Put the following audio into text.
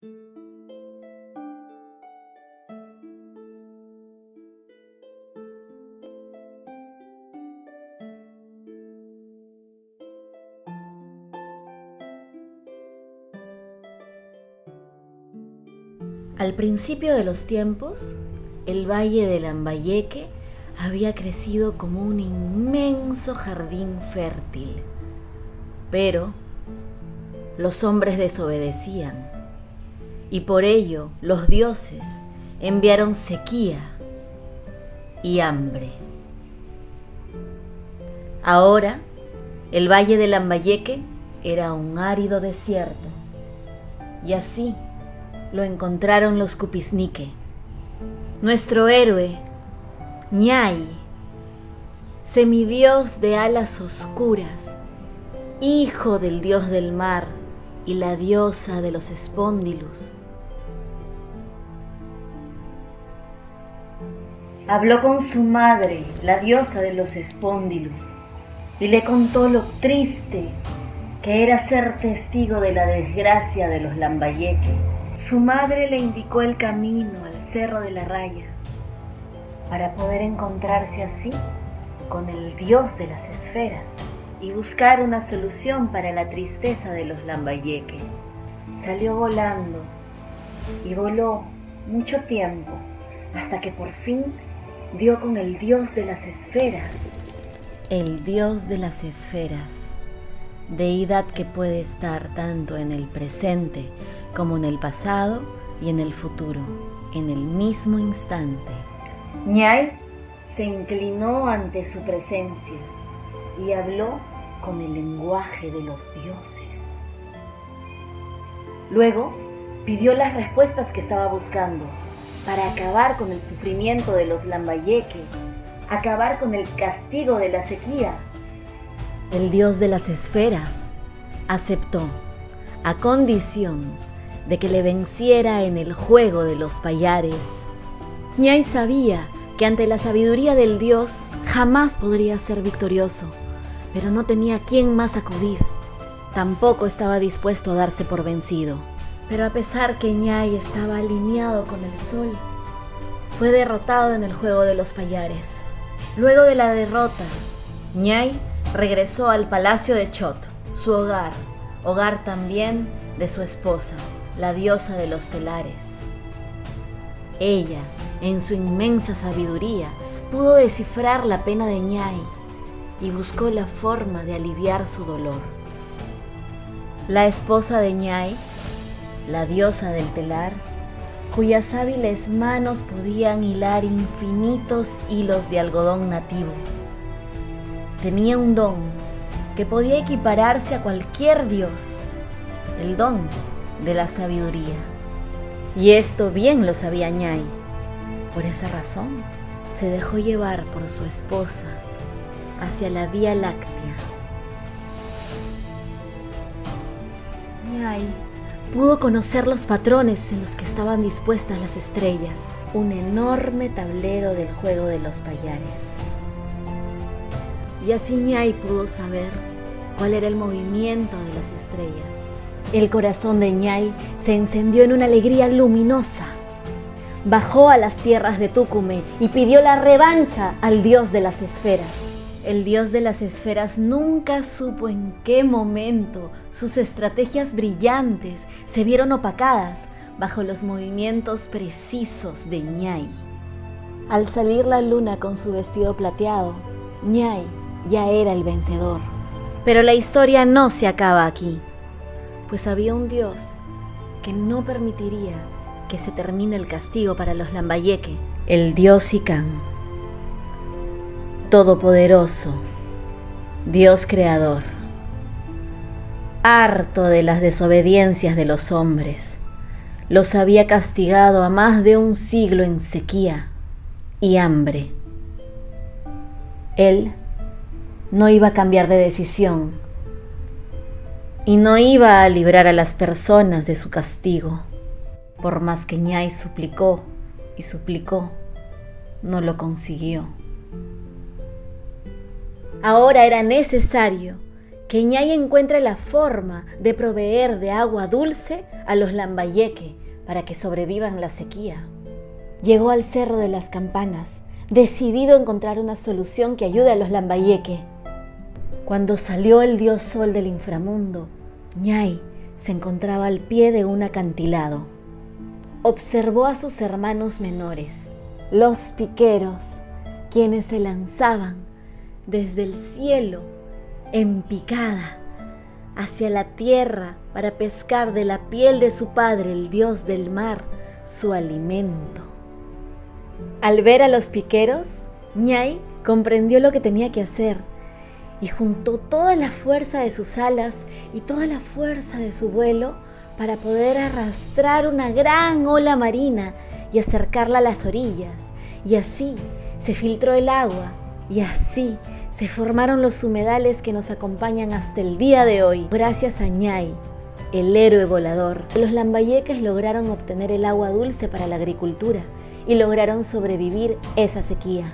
Al principio de los tiempos, el valle de Lambayeque había crecido como un inmenso jardín fértil. Pero los hombres desobedecían y por ello los dioses enviaron sequía y hambre. Ahora el valle de Lambayeque era un árido desierto y así lo encontraron los Cupisnique. Nuestro héroe, Ñay, semidios de alas oscuras, hijo del dios del mar y la diosa de los espóndilus. Habló con su madre, la diosa de los espóndilus, y le contó lo triste que era ser testigo de la desgracia de los Lambayeque su madre le indicó el camino al Cerro de la Raya para poder encontrarse así con el dios de las esferas y buscar una solución para la tristeza de los Lambayeque. Salió volando y voló mucho tiempo hasta que por fin dio con el dios de las esferas. El dios de las esferas, deidad que puede estar tanto en el presente como en el pasado y en el futuro, en el mismo instante. Ñay se inclinó ante su presencia y habló con el lenguaje de los dioses. Luego pidió las respuestas que estaba buscando para acabar con el sufrimiento de los Lambayeque, acabar con el castigo de la sequía. El dios de las esferas aceptó a condición de que le venciera en el juego de los payares. Ñay sabía que ante la sabiduría del dios jamás podría ser victorioso, pero no tenía a quién más acudir. Tampoco estaba dispuesto a darse por vencido. Pero a pesar que Ñay estaba alineado con el sol, fue derrotado en el juego de los payares. Luego de la derrota, Ñay regresó al palacio de Chot, su hogar, hogar también de su esposa, la diosa de los telares. Ella, en su inmensa sabiduría, pudo descifrar la pena de Ñay y buscó la forma de aliviar su dolor. La esposa de Ñay, la diosa del telar, cuyas hábiles manos podían hilar infinitos hilos de algodón nativo, tenía un don que podía equipararse a cualquier dios, el don de la sabiduría. Y esto bien lo sabía Ñay. Por esa razón, se dejó llevar por su esposa hacia la Vía Láctea. Ñay pudo conocer los patrones en los que estaban dispuestas las estrellas, un enorme tablero del juego de los payares. Y así Ñay pudo saber cuál era el movimiento de las estrellas el corazón de Ñay se encendió en una alegría luminosa. Bajó a las tierras de Túcume y pidió la revancha al dios de las esferas. El dios de las esferas nunca supo en qué momento sus estrategias brillantes se vieron opacadas bajo los movimientos precisos de Ñay. Al salir la luna con su vestido plateado, Ñay ya era el vencedor. Pero la historia no se acaba aquí pues había un Dios que no permitiría que se termine el castigo para los Lambayeque, el Dios Icán, todopoderoso, Dios creador, harto de las desobediencias de los hombres, los había castigado a más de un siglo en sequía y hambre. Él no iba a cambiar de decisión y no iba a librar a las personas de su castigo. Por más que Ñay suplicó y suplicó, no lo consiguió. Ahora era necesario que Ñay encuentre la forma de proveer de agua dulce a los lambayeque para que sobrevivan la sequía. Llegó al Cerro de las Campanas, decidido a encontrar una solución que ayude a los lambayeque. Cuando salió el dios sol del inframundo, Ñay se encontraba al pie de un acantilado. Observó a sus hermanos menores, los piqueros, quienes se lanzaban desde el cielo en picada hacia la tierra para pescar de la piel de su padre, el dios del mar, su alimento. Al ver a los piqueros, Ñay comprendió lo que tenía que hacer y juntó toda la fuerza de sus alas y toda la fuerza de su vuelo para poder arrastrar una gran ola marina y acercarla a las orillas. Y así se filtró el agua y así se formaron los humedales que nos acompañan hasta el día de hoy. Gracias a Ñay, el héroe volador, los lambayeques lograron obtener el agua dulce para la agricultura y lograron sobrevivir esa sequía.